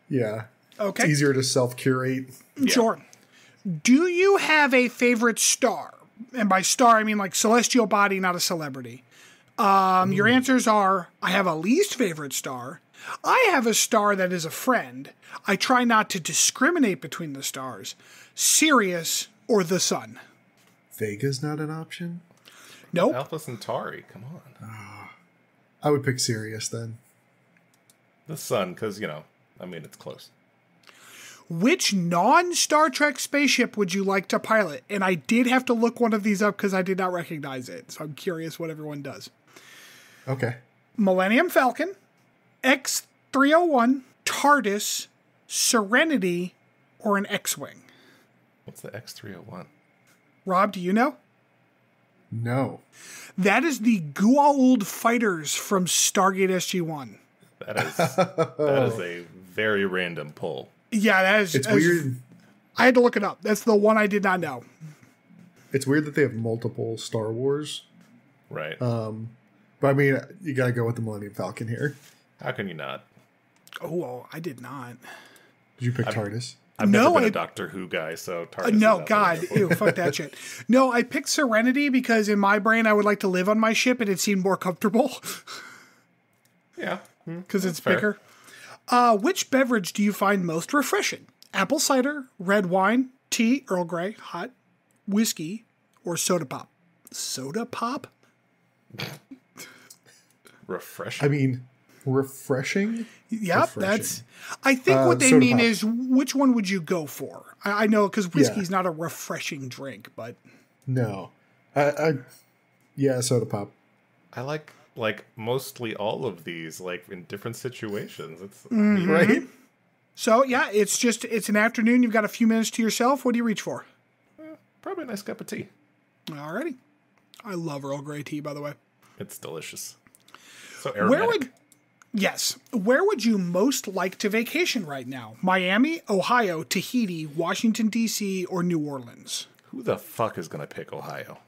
Yeah. Okay, It's easier to self curate. sure. Do you have a favorite star? And by star, I mean like celestial body, not a celebrity. Um, your answers are I have a least favorite star. I have a star that is a friend. I try not to discriminate between the stars. Sirius or the sun. Vega's not an option. Nope. Alpha Centauri, come on, ah. I would pick Sirius then. the sun, because you know, I mean, it's close. Which non Star Trek spaceship would you like to pilot? And I did have to look one of these up because I did not recognize it. So I'm curious what everyone does. Okay. Millennium Falcon, X301, TARDIS, Serenity, or an X Wing? What's the X three hundred one? Rob, do you know? No. That is the Goa'uld fighters from Stargate SG 1. That is that is a very random pull. Yeah, that is. It's weird. I had to look it up. That's the one I did not know. it's weird that they have multiple Star Wars. Right. Um, but I mean, you gotta go with the Millennium Falcon here. How can you not? Oh, well, I did not. Did you pick TARDIS? I've No, never been a I- Doctor Who guy, so Uh, TARDIS no, God, the ew, fuck that shit. No, I picked Serenity because in my brain I would like to live on my ship and it seemed more comfortable Yeah. Hmm. because it's fair. bigger. Uh, which beverage do you find most refreshing? Apple cider, red wine, tea, Earl Grey, hot, whiskey, or soda pop? Soda pop? Refreshing. I mean, refreshing. Yep, Refreshing. that's. I think Uh, what they mean is which one would you go for? I, I know because whiskey's not a refreshing drink, but No, I, I yeah, soda pop. I like like mostly all of these, like in different situations. It's Mm-hmm. Right? so yeah, it's just it's an afternoon. You've got a few minutes to yourself. What do you reach for? probably a nice cup of tea. Alrighty, I love Earl Grey tea, by the way. It's delicious. So Where aromatic. would yes? Where would you most like to vacation right now? Miami, Ohio, Tahiti, Washington D.C., or New Orleans? Who the fuck is gonna pick Ohio?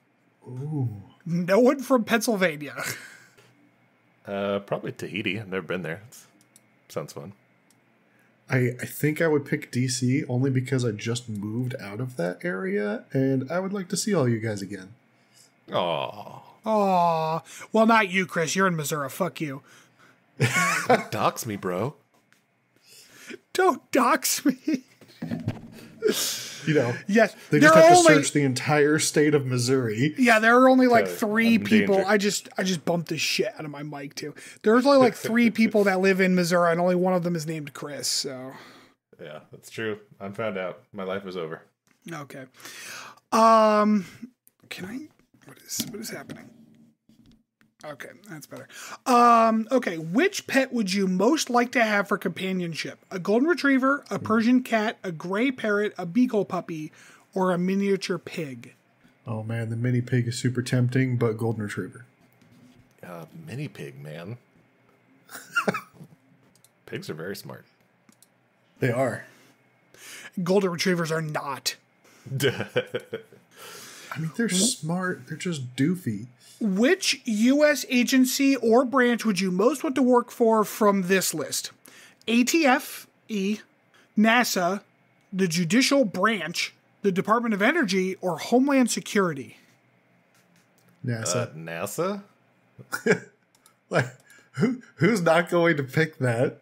Ooh. No one from Pennsylvania. Uh, probably Tahiti. I've never been there. It's, sounds fun. I, I think I would pick DC only because I just moved out of that area and I would like to see all you guys again. Oh, Aw, well, not you, Chris. You're in Missouri. Fuck you. Dox me, bro. Don't dox me. You know, yes, they just are have to only search the entire state of Missouri. yeah, there are only like three I'm people. danger. I just I just bumped the shit out of my mic too. There's only like three people that live in Missouri, and only one of them is named Chris. So Yeah, that's true. I'm found out. My life is over. okay. Um, can I? What is what is happening? Okay, that's better. Um, okay, which pet would you most like to have for companionship? A golden retriever, a Persian cat, a gray parrot, a beagle puppy, or a miniature pig? Oh man, the mini pig is super tempting, but golden retriever. Uh, mini pig, man. Pigs are very smart. They are. Golden retrievers are not. I mean, they're smart. They're just doofy. Which U.S. agency or branch would you most want to work for from this list? ATF, E, NASA, the Judicial Branch, the Department of Energy, or Homeland Security? NASA. uh, NASA? like, who who's not going to pick that?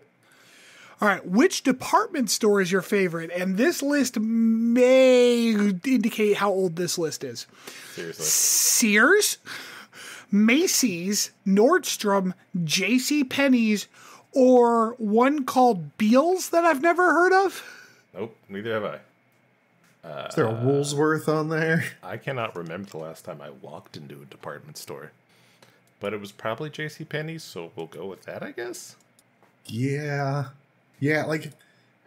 All right, which department store is your favorite? And this list may indicate how old this list is. Seriously. Sears, Macy's, Nordstrom, J.C. Penney's, or one called Bealls that I've never heard of. Nope, neither have I. Is there a Woolsworth on there? I cannot remember the last time I walked into a department store. But it was probably J.C. Penney's, so we'll go with that, I guess. Yeah. Yeah, like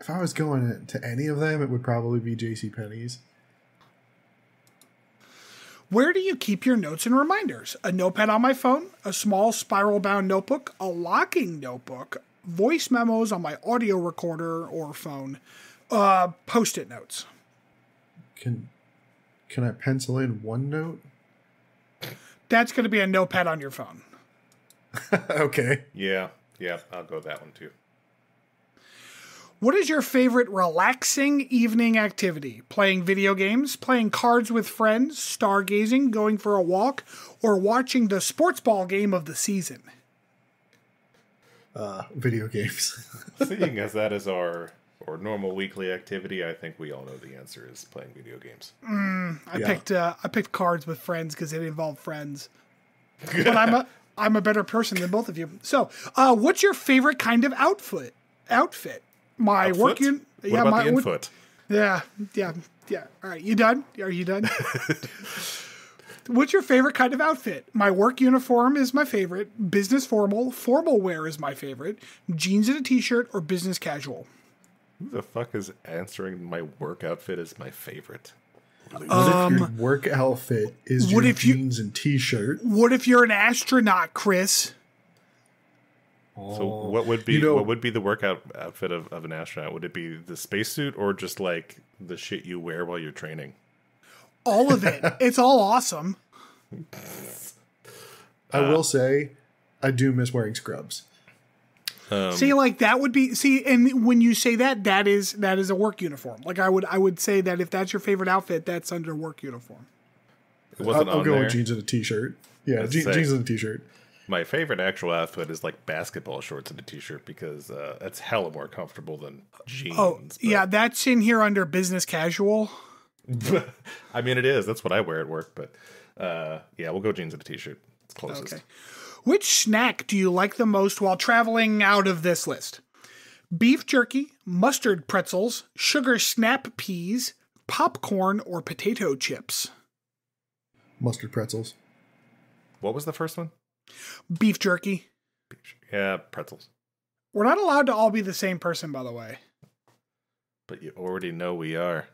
if I was going to any of them, it would probably be JC Penney's. Where do you keep your notes and reminders? A notepad on my phone, a small spiral bound notebook, a locking notebook, voice memos on my audio recorder or phone, uh, post it notes. Can can I pencil in OneNote? That's going to be a notepad on your phone. okay. Yeah, yeah, I'll go with that one too. What is your favorite relaxing evening activity? Playing video games, playing cards with friends, stargazing, going for a walk, or watching the sports ball game of the season? Uh, video games. Seeing as that is our our normal weekly activity, I think we all know the answer is playing video games. I Yeah. picked uh, I picked cards with friends because it involved friends. but I'm a I'm a better person than both of you. So, uh, what's your favorite kind of outfit? Outfit. My work Outfoot? un- What yeah, about my the infoot? Yeah, yeah, yeah. All right, you done? Are you done? What's your favorite kind of outfit? My work uniform is my favorite. Business formal, formal wear is my favorite. Jeans and a t-shirt or business casual. Who the fuck is answering my work outfit is my favorite? What if your work outfit is Um, what your if you- jeans and t-shirt? What if you're an astronaut, Chris? So what would be you know- what would be the workout outfit of, of an astronaut? Would it be the spacesuit or just like the shit you wear while you're training? All of it. it's all awesome. I will say, I do miss wearing scrubs. Um, see, like that would be see, and when you say that, that is that is a work uniform. Like I would I would say that if that's your favorite outfit, that's under work uniform. it wasn't I'll, I'll go there. with jeans and a t-shirt. Yeah, je- jeans and a t-shirt. My favorite actual outfit is like basketball shorts and a t-shirt because uh, that's hella more comfortable than jeans. Oh, but- yeah, that's in here under business casual. I mean, it is. That's what I wear at work. But uh, yeah, we'll go jeans and a t-shirt. It's closest. Okay. Which snack do you like the most while traveling out of this list? Beef jerky, mustard pretzels, sugar snap peas, popcorn, or potato chips? Mustard pretzels. What was the first one? Beef jerky. Yeah, pretzels. We're not allowed to all be the same person, by the way. But you already know we are.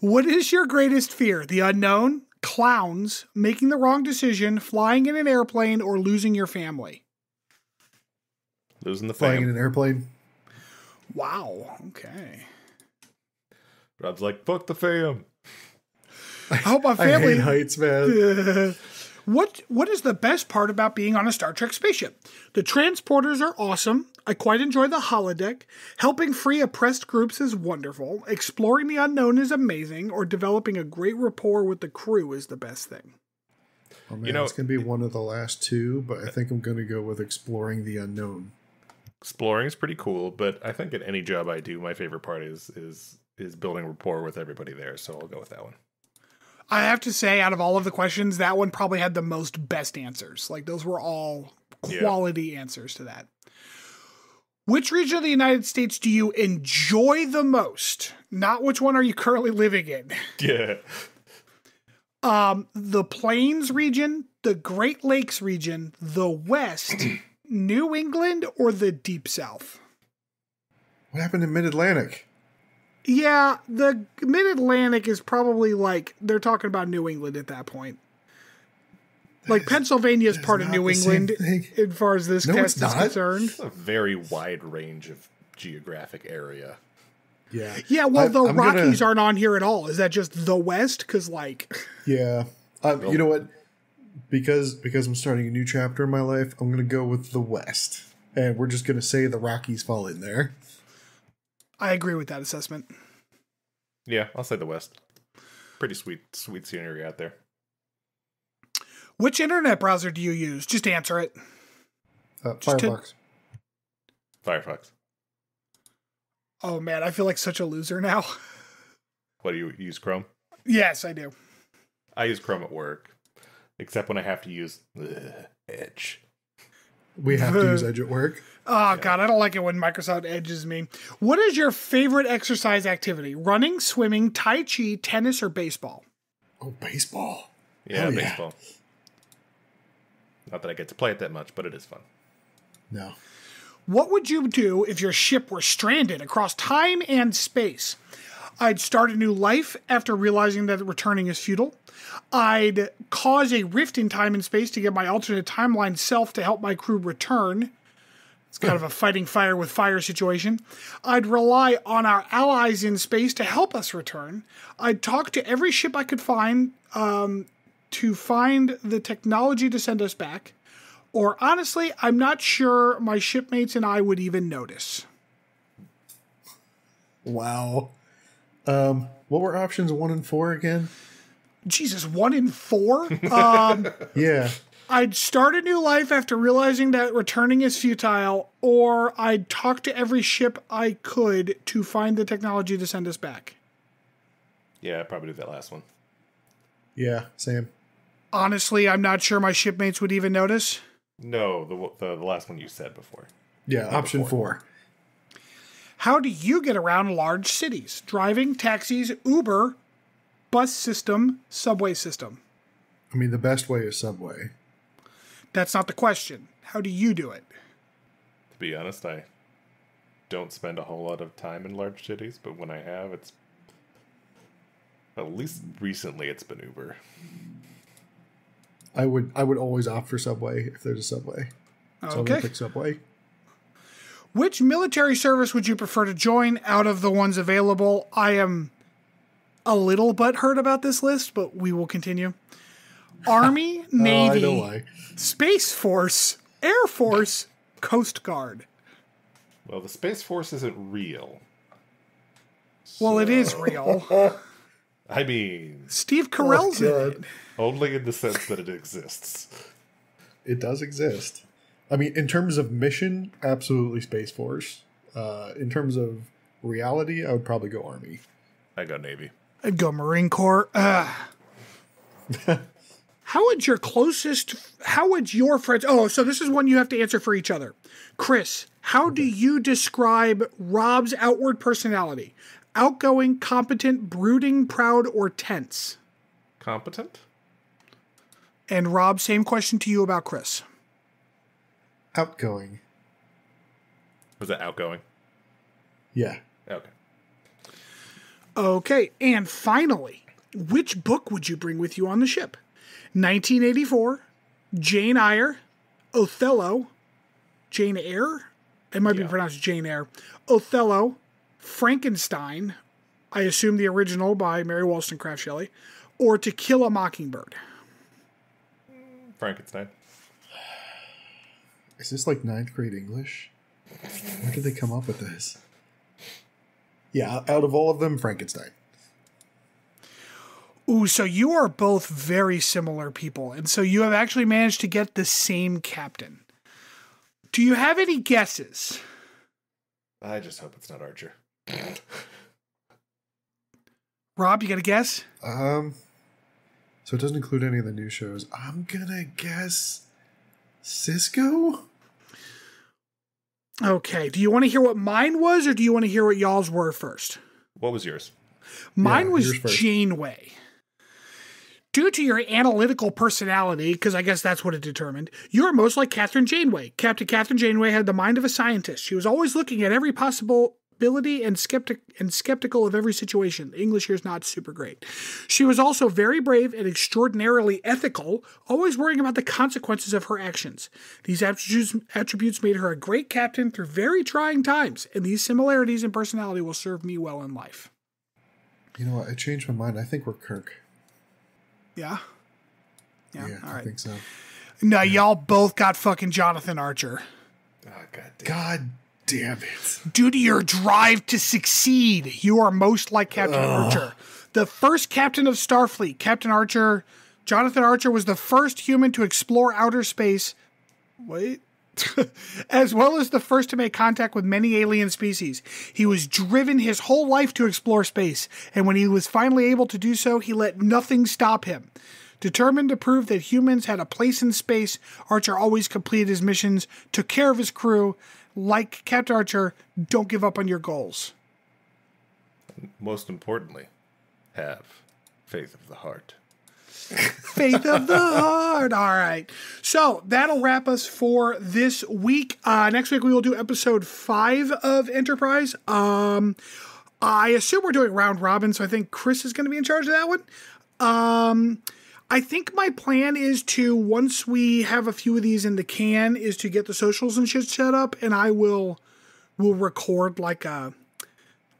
What is your greatest fear? The unknown, clowns, making the wrong decision, flying in an airplane, or losing your family? Losing the Flying in an airplane. Wow. Okay. Rob's like, fuck the fam. I hope my family. I family. hate heights, man. What what is the best part about being on a Star Trek spaceship? The transporters are awesome. I quite enjoy the holodeck. Helping free oppressed groups is wonderful. Exploring the unknown is amazing. Or developing a great rapport with the crew is the best thing. Oh, man, know- it's gonna be one of the last two, but I think I'm gonna go with exploring the unknown. Exploring is pretty cool, but I think at any job I do, my favorite part is is is building rapport with everybody there. So I'll go with that one. I have to say, out of all of the questions, that one probably had the most best answers. Like those were all Yeah. quality answers to that. Which region of the United States do you enjoy the most? Not which one are you currently living in. Yeah. Um, the Plains region, the Great Lakes region, the West, New England, or the Deep South? What happened in Mid Atlantic? Yeah, the Mid Atlantic is probably like they're talking about New England at that point. Like Pennsylvania is part of New England as far as this No, test is concerned. It's a very wide range of geographic area. Yeah. Yeah, well, I- the I'm gonna- Rockies aren't on here at all. Is that just the West? Because like, Yeah. Um, you know what? Because because I'm starting a new chapter in my life, I'm gonna go with the West, and we're just gonna say the Rockies fall in there. I agree with that assessment. Yeah, I'll say the West. Pretty sweet, sweet scenery out there. Which internet browser do you use? Just answer it. Uh, Just to- Firefox. Firefox. Oh man, I feel like such a loser now. What do you use? Chrome. yes, I do. I use Chrome at work, except when I have to use ugh, Edge. We have to use Edge at work. Oh god, I don't like it when Microsoft edges me. What is your favorite exercise activity? Running, swimming, tai chi, tennis, or baseball? Oh, baseball. Yeah, Hell yeah. baseball. Not that I get to play it that much, but it is fun. No. What would you do if your ship were stranded across time and space? I'd start a new life after realizing that returning is futile. I'd cause a rift in time and space to get my alternate timeline self to help my crew return. It's kind of a fighting fire with fire situation. I'd rely on our allies in space to help us return. I'd talk to every ship I could find um, to find the technology to send us back. Or honestly, I'm not sure my shipmates and I would even notice. Wow. Um, what were options one and four again? Jesus, one in four? um, Yeah. I'd start a new life after realizing that returning is futile, or I'd talk to every ship I could to find the technology to send us back. Yeah, I'd probably do that last one. Yeah. Same. Honestly, I'm not sure my shipmates would even notice. No, the the, the last one you said before. Yeah. option four. four. How do you get around large cities? Driving, taxis, Uber, bus system, subway system. I mean, the best way is Subway. That's not the question. How do you do it? To be honest, I don't spend a whole lot of time in large cities, but when I have, it's at least recently it's been Uber. I would I would always opt for Subway if there's a Subway. So I'm gonna Okay. pick Subway. Which military service would you prefer to join out of the ones available? I am a little butthurt about this list, but we will continue. Army, Navy, Oh, I. Space Force, Air Force, Coast Guard. Well, the Space Force isn't real. Well, it is real. I mean, Steve oh, Carell's in it. only in the sense that it exists. It does exist. I mean, in terms of mission, absolutely Space Force. Uh, in terms of reality, I would probably go Army. I'd go Navy. I'd go Marine Corps. Ugh. how would your closest, how would your friends, oh, so this is one you have to answer for each other. Chris, how do you describe Rob's outward personality? Outgoing, competent, brooding, proud, or tense? Competent? And Rob, same question to you about Chris. Outgoing. Was that outgoing? Yeah. Okay. Okay, and finally, which book would you bring with you on the ship? 1984, Jane Eyre, Othello, Jane Eyre? It might be pronounced Jane Eyre. Othello, Frankenstein, I assume the original by Mary Wollstonecraft Shelley, or To Kill a Mockingbird. Frankenstein. Is this like ninth grade English? Where did they come up with this? Yeah, out of all of them, Frankenstein. Ooh, so you are both very similar people, and so you have actually managed to get the same captain. Do you have any guesses? I just hope it's not Archer. Rob, you got a guess? Um, so it doesn't include any of the new shows. I'm gonna guess Sisko. Okay. Do you want to hear what mine was, or do you want to hear what y'all's were first? What was yours? Mine Yeah, was yours first. Janeway. Due to your analytical personality, because I guess that's what it determined, you are most like Kathryn Janeway. Captain Kathryn Janeway had the mind of a scientist. She was always looking at every possibility and skeptic and skeptical of every situation. English here is not super great. She was also very brave and extraordinarily ethical, always worrying about the consequences of her actions. These attributes, attributes made her a great captain through very trying times, and these similarities in personality will serve me well in life. You know what? I changed my mind. I think we're Kirk. Yeah. Yeah. Yeah, all I right. think so. No, y'all both got fucking Jonathan Archer. Oh, God damn. God damn it! Due to your drive to succeed, you are most like Captain Archer. The first captain of Starfleet, Captain Archer, Jonathan Archer was the first human to explore outer space. Wait. as well as the first to make contact with many alien species. He was driven his whole life to explore space, and when he was finally able to do so, he let nothing stop him. Determined to prove that humans had a place in space, Archer always completed his missions, took care of his crew. Like Captain Archer, don't give up on your goals. Most importantly, have faith of the heart. Faith of the heart. All right. So that'll wrap us for this week. Uh, next week we will do episode five of Enterprise. Um, I assume we're doing round robin, so I think Chris is going to be in charge of that one. Um, I think my plan is to once we have a few of these in the can, is to get the socials and shit set up, and I will will record like a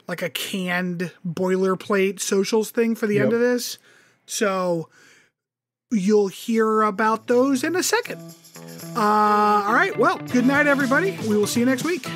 like a canned boilerplate socials thing for the end of this. So you'll hear about those in a second. Uh, all right. Well, good night, everybody. We will see you next week.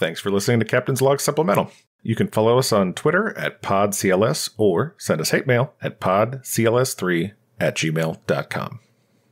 Thanks for listening to Captain's Log Supplemental. You can follow us on Twitter at PodCLS or send us hate mail at podcls3 at gmail.com.